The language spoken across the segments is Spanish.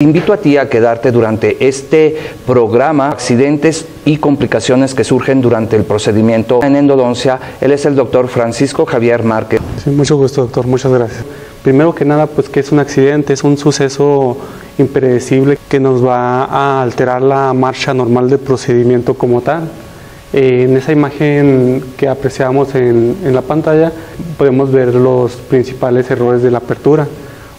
Invito a ti a quedarte durante este programa, accidentes y complicaciones que surgen durante el procedimiento en endodoncia. Él es el doctor Francisco Javier Márquez. Sí, mucho gusto, doctor. Muchas gracias. Primero que nada, pues que es un accidente, es un suceso impredecible que nos va a alterar la marcha normal del procedimiento como tal. Eh, en esa imagen que apreciamos en, en la pantalla podemos ver los principales errores de la apertura.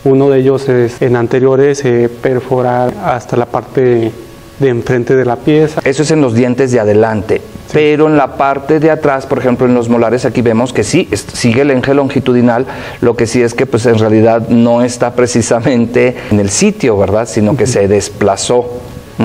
Uno de ellos es en anteriores eh, perforar hasta la parte de enfrente de la pieza. Eso es en los dientes de adelante. Pero en la parte de atrás, por ejemplo, en los molares, aquí vemos que sí, sigue el eje longitudinal, lo que sí es que pues en realidad no está precisamente en el sitio, ¿verdad? Sino que se desplazó.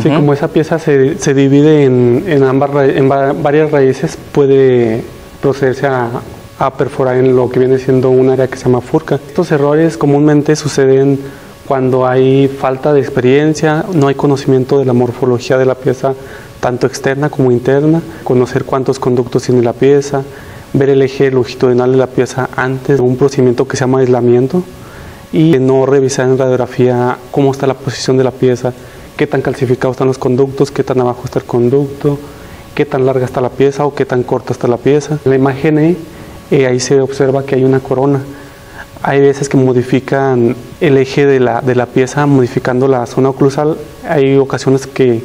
Sí, como esa pieza se, se divide en, en, ambas, en varias raíces, puede procederse a, a perforar en lo que viene siendo un área que se llama furca. Estos errores comúnmente suceden cuando hay falta de experiencia, no hay conocimiento de la morfología de la pieza, tanto externa como interna, conocer cuántos conductos tiene la pieza, ver el eje longitudinal de la pieza antes de un procedimiento que se llama aislamiento y no revisar en radiografía cómo está la posición de la pieza, qué tan calcificados están los conductos, qué tan abajo está el conducto, qué tan larga está la pieza o qué tan corta está la pieza. La imagen E eh, ahí se observa que hay una corona. Hay veces que modifican el eje de la, de la pieza, modificando la zona oclusal. Hay ocasiones que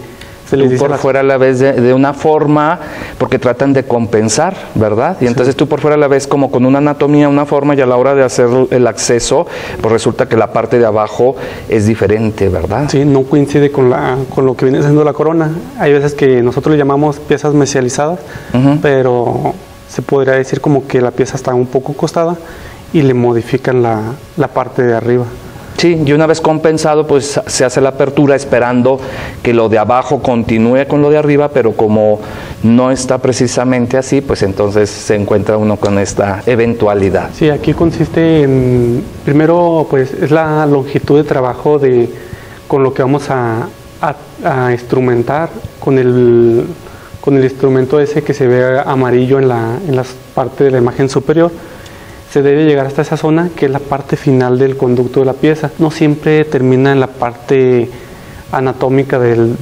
se les dice por fuera la ves de, una forma porque tratan de compensar, ¿verdad? Y entonces tú por fuera la ves como con una anatomía, una forma y a la hora de hacer el acceso, pues resulta que la parte de abajo es diferente, ¿verdad? Sí, no coincide con, la, con lo que viene siendo la corona. Hay veces que nosotros le llamamos piezas mesializadas, pero se podría decir como que la pieza está un poco costada y le modifican la, la parte de arriba. Sí, y una vez compensado, pues se hace la apertura esperando que lo de abajo continúe con lo de arriba, pero como no está precisamente así, pues entonces se encuentra uno con esta eventualidad. Sí, aquí consiste en, primero, pues es la longitud de trabajo de, con lo que vamos a, a, a instrumentar, con el con el instrumento ese que se ve amarillo en la, en parte de la imagen superior, se debe llegar hasta esa zona que es la parte final del conducto de la pieza. No siempre termina en la parte anatómica del,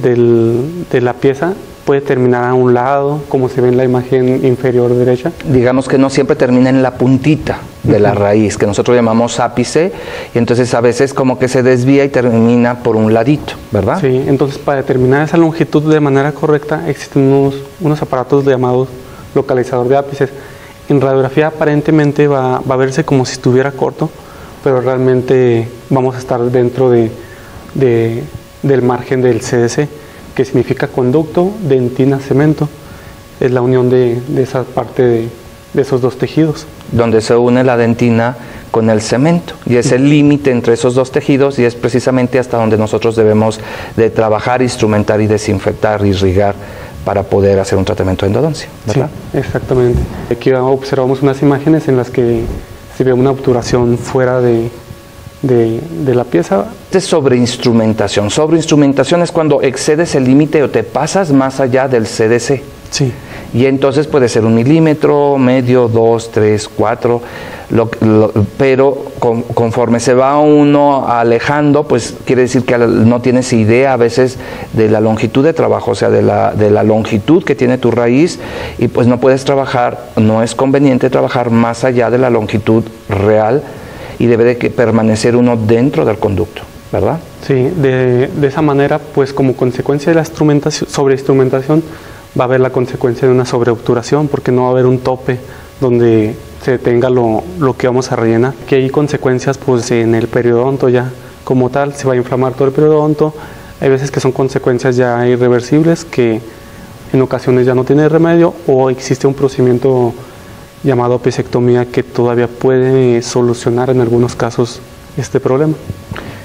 de la pieza, puede terminar a un lado, como se ve en la imagen inferior derecha. Digamos que no siempre termina en la puntita de la raíz, que nosotros llamamos ápice, y entonces a veces como que se desvía y termina por un ladito, ¿verdad? Sí, entonces para determinar esa longitud de manera correcta existen unos, unos aparatos llamados localizador de ápices. En radiografía aparentemente va, va, a verse como si estuviera corto, pero realmente vamos a estar dentro de, de, del margen del CDC que significa conducto, dentina, cemento. Es la unión de, esa parte de, esos dos tejidos. Donde se une la dentina con el cemento y es el límite entre esos dos tejidos y es precisamente hasta donde nosotros debemos de trabajar, instrumentar y desinfectar, irrigar para poder hacer un tratamiento de endodoncia. ¿verdad? Sí, exactamente. Aquí observamos unas imágenes en las que se ve una obturación fuera de, de, la pieza. Es sobre instrumentación. Sobre instrumentación es cuando excedes el límite o te pasas más allá del CDC. Sí. Y entonces puede ser un milímetro, medio, dos, tres, cuatro, pero conforme se va uno alejando, pues quiere decir que no tienes idea a veces de la longitud de trabajo, o sea, de la, de la longitud que tiene tu raíz, y pues no puedes trabajar, no es conveniente trabajar más allá de la longitud real y debe permanecer uno dentro del conducto, ¿verdad? Sí, de, de esa manera, pues como consecuencia de la instrumentación, sobreinstrumentación, va a haber la consecuencia de una sobreobturación, porque no va a haber un tope donde se tenga lo, lo que vamos a rellenar. Que hay consecuencias pues en el periodonto ya como tal, se va a inflamar todo el periodonto, hay veces que son consecuencias ya irreversibles que en ocasiones ya no tiene remedio o existe un procedimiento llamado apicectomía que todavía puede solucionar en algunos casos este problema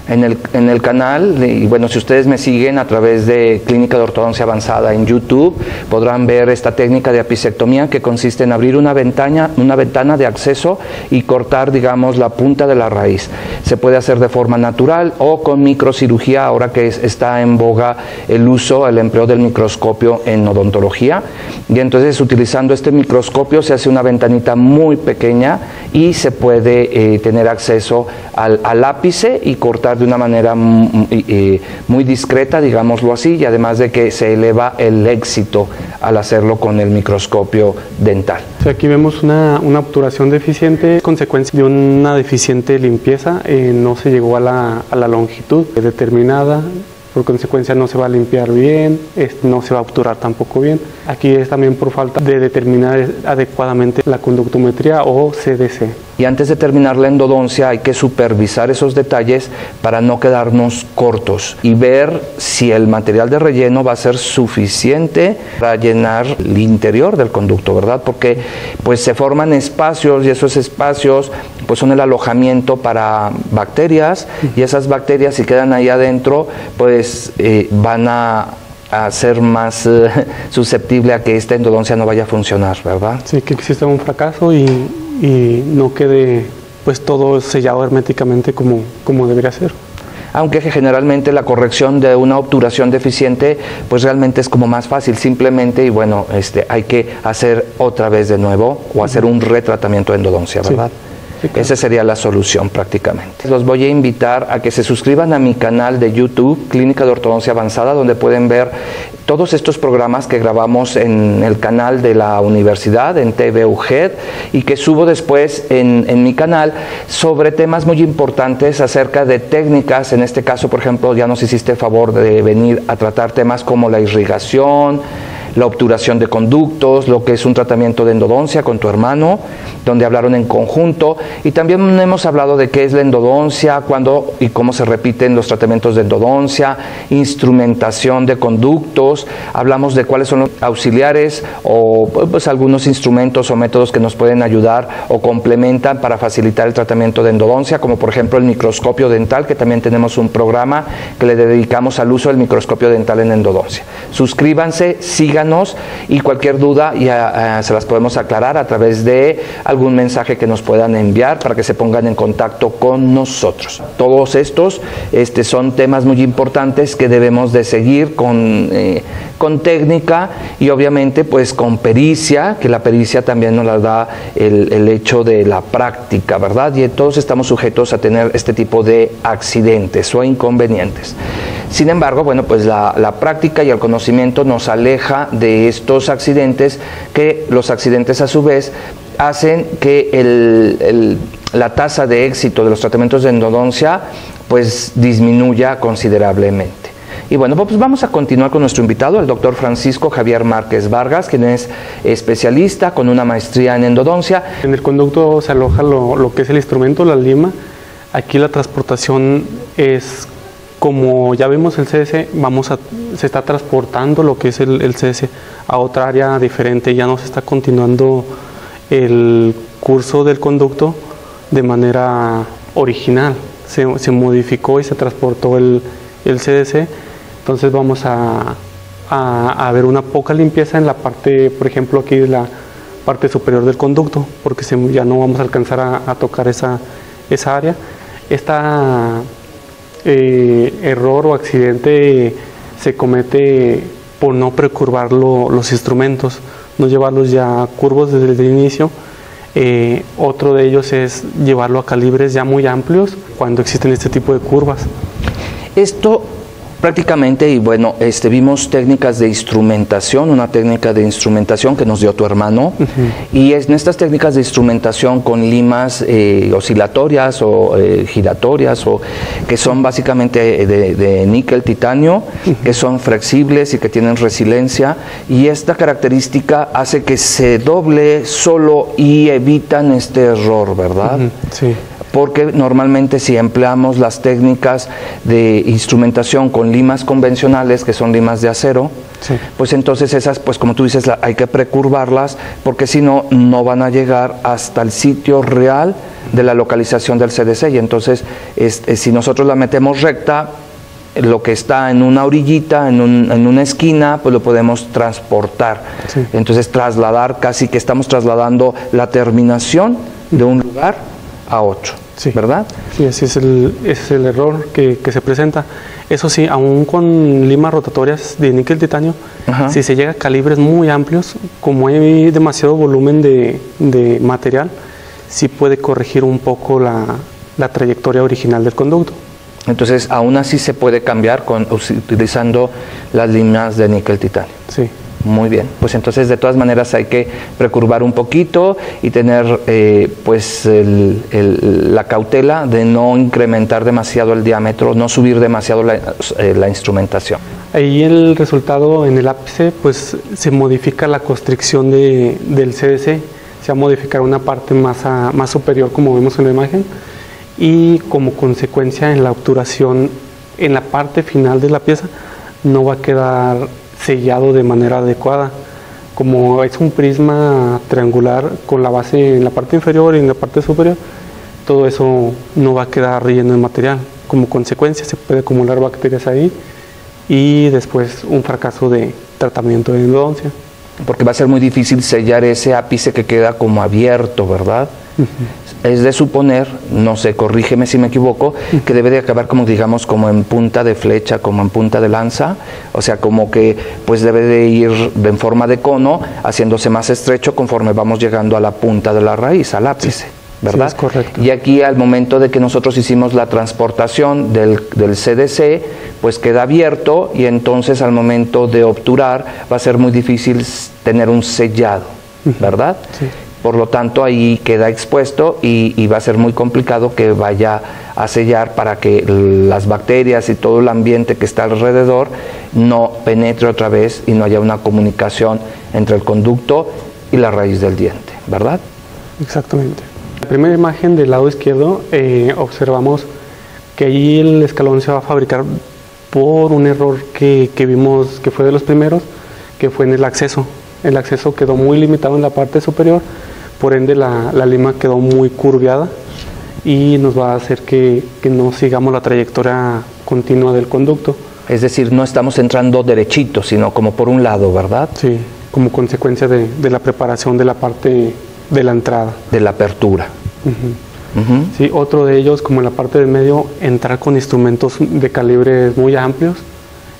en el, en el canal. Y bueno, si ustedes me siguen a través de Clínica de Ortodoncia Avanzada en YouTube, podrán ver esta técnica de apicectomía que consiste en abrir una ventana, una ventana de acceso y cortar, digamos, la punta de la raíz. Se puede hacer de forma natural o con microcirugía, ahora que está en boga el uso, el empleo del microscopio en odontología. Y entonces, utilizando este microscopio, se hace una ventanita muy pequeña y se puede eh, tener acceso al, al ápice y cortar de una manera muy discreta, digámoslo así, y además de que se eleva el éxito al hacerlo con el microscopio dental. aquí vemos una, obturación deficiente, consecuencia de una deficiente limpieza, eh, no se llegó a la, a la longitud determinada, por consecuencia no se va a limpiar bien, no se va a obturar tampoco bien. Aquí es también por falta de determinar adecuadamente la conductometría o CDC. Y antes de terminar la endodoncia hay que supervisar esos detalles para no quedarnos cortos y ver si el material de relleno va a ser suficiente para llenar el interior del conducto, ¿verdad? Porque pues se forman espacios y esos espacios pues son el alojamiento para bacterias y esas bacterias si quedan ahí adentro pues eh, van a, ser más eh, susceptible a que esta endodoncia no vaya a funcionar, ¿verdad? Sí, que exista un fracaso y, y no quede pues todo sellado herméticamente como, como debería ser. Aunque generalmente la corrección de una obturación deficiente pues realmente es como más fácil simplemente y bueno este hay que hacer otra vez de nuevo o hacer un retratamiento de endodoncia verdad esa sería la solución prácticamente. Los voy a invitar a que se suscriban a mi canal de YouTube, Clínica de Ortodoncia Avanzada, donde pueden ver todos estos programas que grabamos en el canal de la universidad, en TVUGED, y que subo después en, en mi canal sobre temas muy importantes acerca de técnicas. En este caso, por ejemplo, ya nos hiciste favor de venir a tratar temas como la irrigación, la obturación de conductos, lo que es un tratamiento de endodoncia con tu hermano, donde hablaron en conjunto. Y también hemos hablado de qué es la endodoncia, cuándo y cómo se repiten los tratamientos de endodoncia, instrumentación de conductos, hablamos de cuáles son los auxiliares o pues, algunos instrumentos o métodos que nos pueden ayudar o complementan para facilitar el tratamiento de endodoncia, como por ejemplo el microscopio dental, que también tenemos un programa que le dedicamos al uso del microscopio dental en endodoncia. Suscríbanse, sigan y cualquier duda ya eh, se las podemos aclarar a través de algún mensaje que nos puedan enviar para que se pongan en contacto con nosotros. Todos estos este, son temas muy importantes que debemos de seguir con, eh, con técnica y obviamente pues con pericia, que la pericia también nos la da el, el hecho de la práctica, ¿verdad? Y todos estamos sujetos a tener este tipo de accidentes o inconvenientes. Sin embargo, bueno, pues la, la práctica y el conocimiento nos aleja de estos accidentes que los accidentes a su vez hacen que la tasa de éxito de los tratamientos de endodoncia pues disminuya considerablemente. Y bueno, pues vamos a continuar con nuestro invitado, el doctor Francisco Javier Márquez Vargas, quien es especialista con una maestría en endodoncia. En el conducto se aloja lo, lo que es el instrumento, la lima. Aquí la transportación es como ya vimos el CS, vamos a, se está transportando lo que es el, el CS a otra área diferente, ya no se está continuando el curso del conducto de manera original, se, se modificó y se transportó el, el CDC, entonces vamos a, a, ver una poca limpieza en la parte, por ejemplo aquí de la parte superior del conducto, porque ya no vamos a alcanzar a, a tocar esa, esa área. Esta eh, error o accidente se comete por no precurvar los instrumentos, no llevarlos ya curvos desde el inicio. Eh, otro de ellos es llevarlo a calibres ya muy amplios cuando existen este tipo de curvas. Esto prácticamente y bueno, este, vimos técnicas de instrumentación, una técnica de instrumentación que nos dio tu hermano. Y en estas técnicas de instrumentación con limas eh, oscilatorias o eh, giratorias o que son básicamente de, níquel titanio, que son flexibles y que tienen resiliencia. Y esta característica hace que se doble solo y evitan este error, ¿verdad? Sí porque normalmente si empleamos las técnicas de instrumentación con limas convencionales, que son limas de acero, pues entonces esas, pues como tú dices, hay que precurvarlas, porque si no, no van a llegar hasta el sitio real de la localización del CDC. Y entonces, este, si nosotros la metemos recta, lo que está en una orillita, en, una esquina, pues lo podemos transportar. Entonces trasladar, casi que estamos trasladando la terminación de un lugar a otro sí. ¿verdad? Sí, ese es el, es el error que, se presenta. Eso sí, aún con limas rotatorias de níquel titanio, si se llega a calibres muy amplios, como hay demasiado volumen de, de material, sí puede corregir un poco la, la, trayectoria original del conducto. Entonces, aún así se puede cambiar con, utilizando las limas de níquel titanio. Sí. Muy bien, pues entonces de todas maneras hay que precurvar un poquito y tener eh, pues la cautela de no incrementar demasiado el diámetro, no subir demasiado la, eh, la, instrumentación. Ahí el resultado en el ápice pues se modifica la constricción de, del CDC, se va a modificar una parte más, más superior como vemos en la imagen y como consecuencia en la obturación en la parte final de la pieza no va a quedar sellado de manera adecuada. Como es un prisma triangular con la base en la parte inferior y en la parte superior, todo eso no va a quedar relleno de material. Como consecuencia se puede acumular bacterias ahí y después un fracaso de tratamiento de endodoncia. Porque va a ser muy difícil sellar ese ápice que queda como abierto, ¿verdad? Es de suponer, no sé, corrígeme si me equivoco, que debe de acabar como digamos como en punta de flecha, como en punta de lanza, o sea, como que pues debe de ir en forma de cono, haciéndose más estrecho conforme vamos llegando a la punta de la raíz, al ápice. ¿verdad? es correcto. Y aquí al momento de que nosotros hicimos la transportación del, del, CDC, pues queda abierto y entonces al momento de obturar va a ser muy difícil tener un sellado, ¿verdad? Sí. Por lo tanto, ahí queda expuesto y, va a ser muy complicado que vaya a sellar para que las bacterias y todo el ambiente que está alrededor no penetre otra vez y no haya una comunicación entre el conducto y la raíz del diente, ¿verdad? Exactamente. La primera imagen del lado izquierdo eh, observamos que ahí el escalón se va a fabricar por un error que vimos que fue de los primeros, que fue en el acceso. El acceso quedó muy limitado en la parte superior por ende la, lima quedó muy curviada y nos va a hacer que, no sigamos la trayectoria continua del conducto. Es decir, no estamos entrando derechito, sino como por un lado, ¿verdad? Sí, como consecuencia de, la preparación de la parte de la entrada. De la apertura. Sí, otro de ellos, como en la parte del medio, entrar con instrumentos de calibres muy amplios,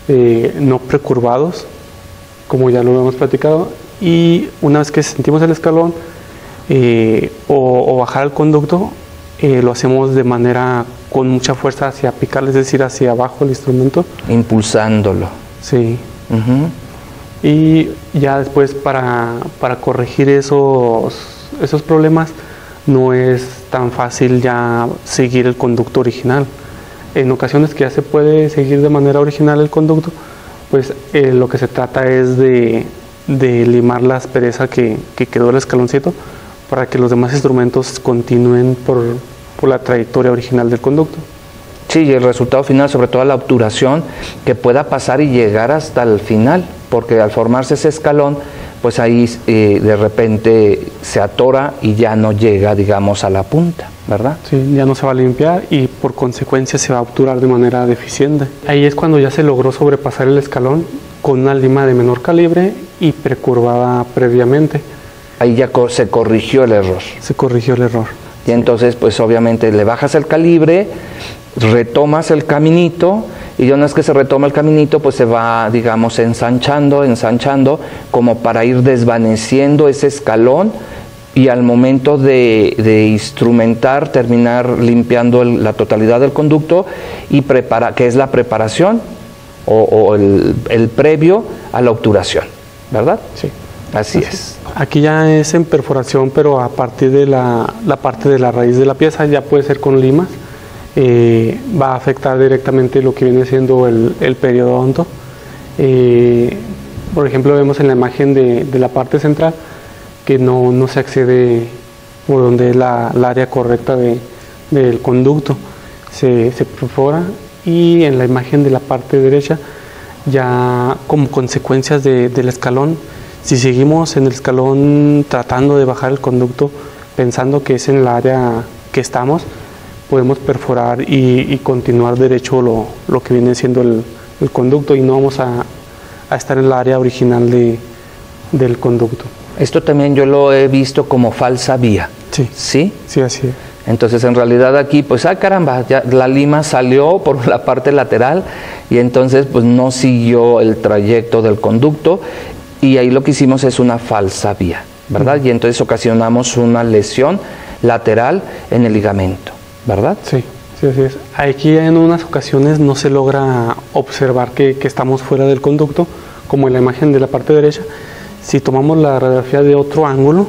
eh, no precurvados, como ya lo hemos platicado, y una vez que sentimos el escalón, eh, o, bajar el conducto, eh, lo hacemos de manera con mucha fuerza hacia picar, es decir, hacia abajo el instrumento. Impulsándolo. Sí. Y ya después para, para, corregir esos, esos problemas no es tan fácil ya seguir el conducto original. En ocasiones que ya se puede seguir de manera original el conducto, pues eh, lo que se trata es de, de limar la aspereza que, que quedó el escaloncito para que los demás instrumentos continúen por, la trayectoria original del conducto. Sí, y el resultado final, sobre todo la obturación, que pueda pasar y llegar hasta el final, porque al formarse ese escalón, pues ahí eh, de repente se atora y ya no llega, digamos, a la punta, ¿verdad? Sí, ya no se va a limpiar y por consecuencia se va a obturar de manera deficiente. Ahí es cuando ya se logró sobrepasar el escalón con una lima de menor calibre y precurvada previamente ahí ya se corrigió el error. Se corrigió el error. Y entonces, pues obviamente le bajas el calibre, retomas el caminito, y una vez que se retoma el caminito, pues se va, digamos, ensanchando, ensanchando, como para ir desvaneciendo ese escalón y al momento de, instrumentar, terminar limpiando la totalidad del conducto y prepara, que es la preparación o, el, el, previo a la obturación, ¿verdad? Sí. Así es. Aquí ya es en perforación, pero a partir de la, parte de la raíz de la pieza, ya puede ser con limas. Eh, va a afectar directamente lo que viene siendo el, el periodonto. Eh, por ejemplo, vemos en la imagen de, la parte central que no, se accede por donde es la, área correcta del conducto. Se, perfora y en la imagen de la parte derecha ya como consecuencias del escalón si seguimos en el escalón tratando de bajar el conducto, pensando que es en el área que estamos, podemos perforar y, continuar derecho lo, que viene siendo el, conducto y no vamos a, estar en el área original de, del conducto. Esto también yo lo he visto como falsa vía. Sí. ¿Sí? Sí, así es. Entonces en realidad aquí, pues, ah, caramba, ya la lima salió por la parte lateral y entonces pues no siguió el trayecto del conducto y ahí lo que hicimos es una falsa vía, ¿verdad? Y entonces ocasionamos una lesión lateral en el ligamento, ¿verdad? Sí, Sí, así es. Aquí en unas ocasiones no se logra observar que, que estamos fuera del conducto, como en la imagen de la parte derecha. Si tomamos la radiografía de otro ángulo,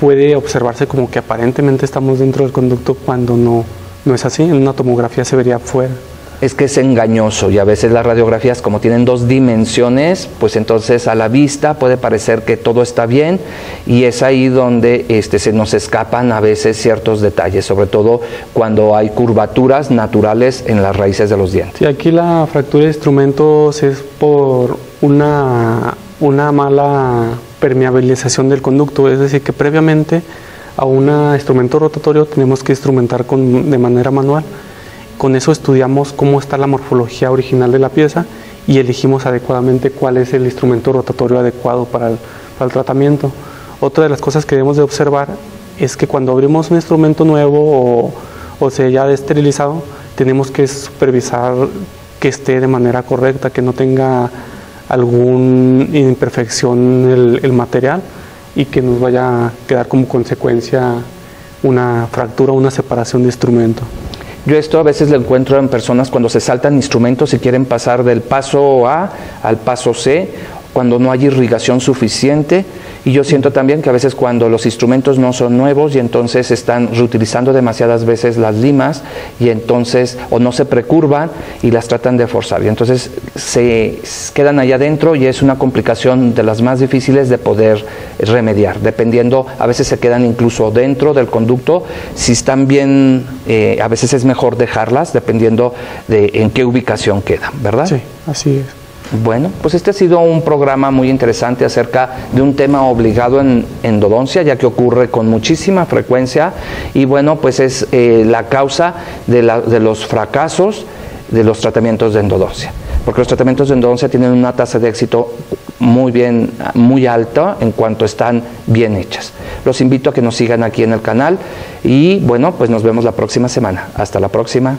puede observarse como que aparentemente estamos dentro del conducto cuando no, no es así. En una tomografía se vería fuera es que es engañoso y a veces las radiografías como tienen dos dimensiones, pues entonces a la vista puede parecer que todo está bien y es ahí donde este, se nos escapan a veces ciertos detalles, sobre todo cuando hay curvaturas naturales en las raíces de los dientes. Sí, aquí la fractura de instrumentos es por una, una mala permeabilización del conducto, es decir, que previamente a un instrumento rotatorio tenemos que instrumentar con, de manera manual con eso estudiamos cómo está la morfología original de la pieza y elegimos adecuadamente cuál es el instrumento rotatorio adecuado para el, tratamiento. Otra de las cosas que debemos de observar es que cuando abrimos un instrumento nuevo o, o se haya esterilizado, tenemos que supervisar que esté de manera correcta, que no tenga alguna imperfección el, el material y que nos vaya a quedar como consecuencia una fractura o una separación de instrumento. Yo esto a veces lo encuentro en personas cuando se saltan instrumentos y quieren pasar del paso A al paso C, cuando no hay irrigación suficiente y yo siento también que a veces cuando los instrumentos no son nuevos y entonces están reutilizando demasiadas veces las limas y entonces o no se precurvan y las tratan de forzar y entonces se quedan allá adentro y es una complicación de las más difíciles de poder remediar, dependiendo, a veces se quedan incluso dentro del conducto, si están bien, eh, a veces es mejor dejarlas dependiendo de en qué ubicación quedan, ¿verdad? Sí, así es. Bueno, pues este ha sido un programa muy interesante acerca de un tema obligado en endodoncia, ya que ocurre con muchísima frecuencia y bueno, pues es eh, la causa de, de los fracasos de los tratamientos de endodoncia, porque los tratamientos de endodoncia tienen una tasa de éxito muy bien, muy alta en cuanto están bien hechas. Los invito a que nos sigan aquí en el canal y bueno, pues nos vemos la próxima semana. Hasta la próxima.